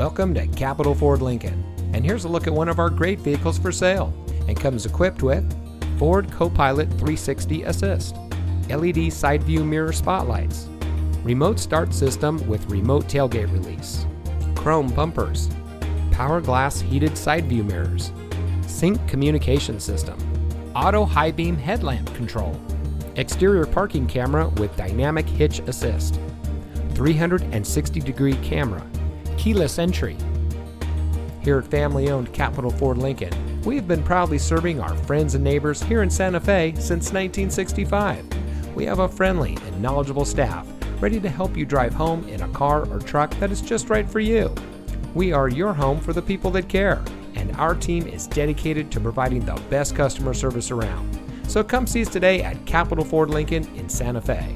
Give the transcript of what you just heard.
Welcome to Capitol Ford Lincoln, and here's a look at one of our great vehicles for sale. And comes equipped with Ford Copilot 360 Assist, LED side view mirror spotlights, remote start system with remote tailgate release, chrome bumpers, power glass heated side view mirrors, sync communication system, auto high beam headlamp control, exterior parking camera with dynamic hitch assist, 360 degree camera, keyless entry. Here at family owned Capitol Ford Lincoln, we have been proudly serving our friends and neighbors here in Santa Fe since 1965. We have a friendly and knowledgeable staff ready to help you drive home in a car or truck that is just right for you. We are your home for the people that care, and our team is dedicated to providing the best customer service around. So come see us today at Capitol Ford Lincoln in Santa Fe.